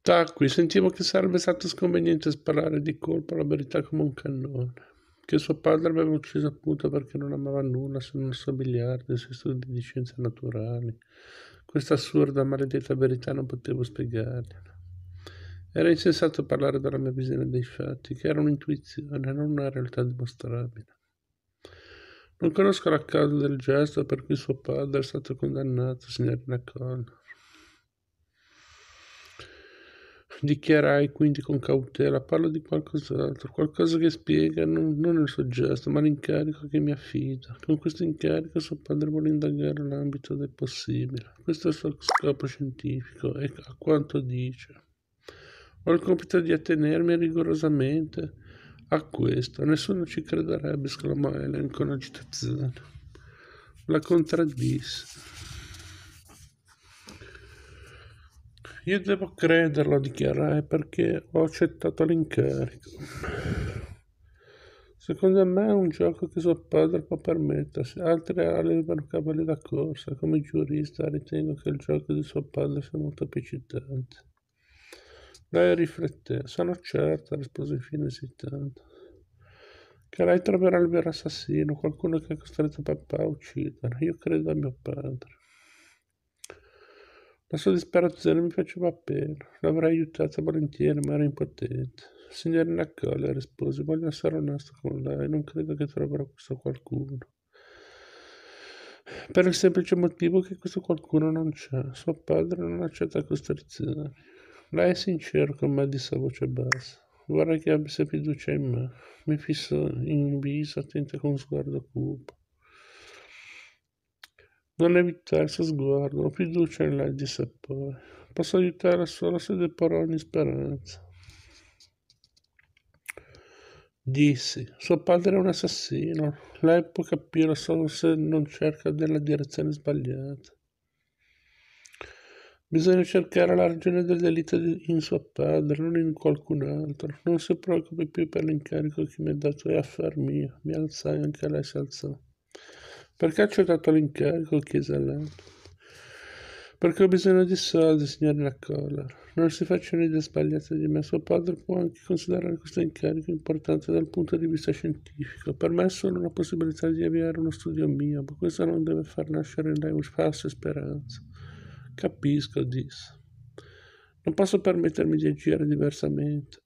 Tacqui, sentivo che sarebbe stato sconveniente sparare di colpo la verità come un cannone. Che suo padre aveva ucciso appunto perché non amava nulla se non il suo biliardo e i suoi studi di scienze naturali. Questa assurda, maledetta verità non potevo spiegargliela. Era insensato parlare della mia visione dei fatti, che era un'intuizione, non una realtà dimostrabile. Non conosco la causa del gesto per cui suo padre è stato condannato, signorina Connor. Dichiarai quindi con cautela, parlo di qualcos'altro, qualcosa che spiega non, non il suo gesto, ma l'incarico che mi affida. Con questo incarico suo padre vuole indagare l'ambito del possibile. Questo è il suo scopo scientifico e a quanto dice. Ho il compito di attenermi rigorosamente a questo. Nessuno ci crederebbe, esclamò Helen con agitazione. La contraddisse. Io devo crederlo, dichiarai, perché ho accettato l'incarico. Secondo me è un gioco che suo padre può permettersi, altri allevano cavalli da corsa. Come giurista ritengo che il gioco di suo padre sia molto più eccitante. Lei rifletté. Sono certa, rispose infine esitando, che lei troverà il vero assassino, qualcuno che ha costretto papà a uccidere. Io credo a mio padre. La sua disperazione mi faceva pena. L'avrei aiutata volentieri, ma era impotente. Signorina Colle, rispose, voglio essere onesto con lei, non credo che troverò questo qualcuno. Per il semplice motivo che questo qualcuno non c'è. Suo padre non accetta costrizioni. Lei è sincero con me, disse a voce bassa. Vorrei che abbia fiducia in me. Mi fissò in viso, attenta con sguardo cupo. Non evitare il suo sguardo, fiducia in lei, disse poi. Posso aiutare solo se deporrò ogni speranza. Dissi, suo padre è un assassino, lei può capire solo se non cerca nella direzione sbagliata. Bisogna cercare la ragione del delitto in suo padre, non in qualcun altro. Non si preoccupi più per l'incarico che mi ha dato, è affar mio. Mi alzai, anche lei si alzò. Perché ha accettato l'incarico? chiese lei. Perché ho bisogno di soldi, signorina Collar. Non si faccia un'idea sbagliata di me. Suo padre può anche considerare questo incarico importante dal punto di vista scientifico. Per me è solo una possibilità di avviare uno studio mio, ma questo non deve far nascere in lei false speranze. Capisco, disse. Non posso permettermi di agire diversamente.